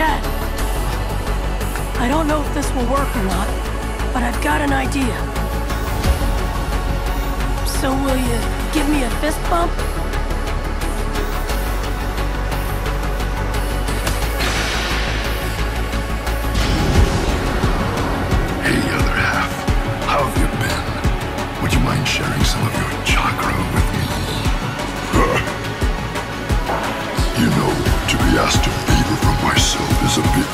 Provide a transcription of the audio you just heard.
Dad. I don't know if this will work or not, but I've got an idea. So will you give me a fist bump? Hey, myself is a bit.